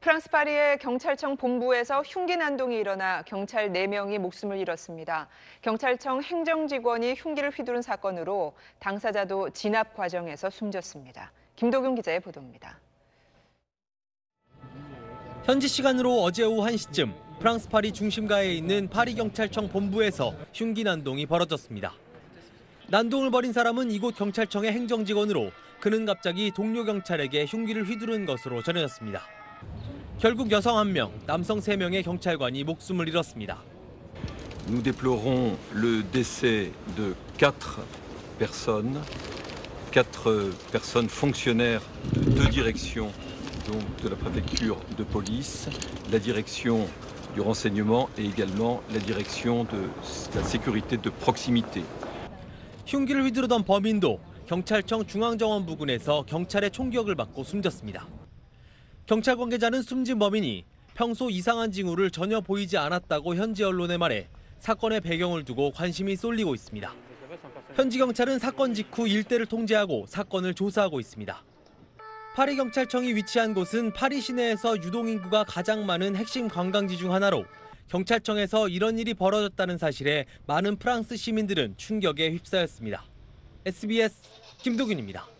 프랑스 파리의 경찰청 본부에서 흉기 난동이 일어나 경찰 4명이 목숨을 잃었습니다. 경찰청 행정 직원이 흉기를 휘두른 사건으로 당사자도 진압 과정에서 숨졌습니다. 김도균 기자의 보도입니다. 현지 시간으로 어제 오후 1시쯤 프랑스 파리 중심가에 있는 파리 경찰청 본부에서 흉기 난동이 벌어졌습니다. 난동을 벌인 사람은 이곳 경찰청의 행정 직원으로 그는 갑자기 동료 경찰에게 흉기를 휘두른 것으로 전해졌습니다. 결국 여성 1명, 남성 3명의 경찰관이 목숨을 잃었습니다. Nous déplorons le décès de quatre personnes, quatre personnes fonctionnaires de deux directions donc de la préfecture de police, la direction du renseignement et également la direction de la sécurité de proximité. 흉기를 휘두르던 범인도 경찰청 중앙정원 부근에서 경찰의 총격을 받고 숨졌습니다. 경찰 관계자는 숨진 범인이 평소 이상한 징후를 전혀 보이지 않았다고 현지 언론에 말해 사건의 배경을 두고 관심이 쏠리고 있습니다. 현지 경찰은 사건 직후 일대를 통제하고 사건을 조사하고 있습니다. 파리 경찰청이 위치한 곳은 파리 시내에서 유동 인구가 가장 많은 핵심 관광지 중 하나로 경찰청에서 이런 일이 벌어졌다는 사실에 많은 프랑스 시민들은 충격에 휩싸였습니다. SBS 김도균입니다.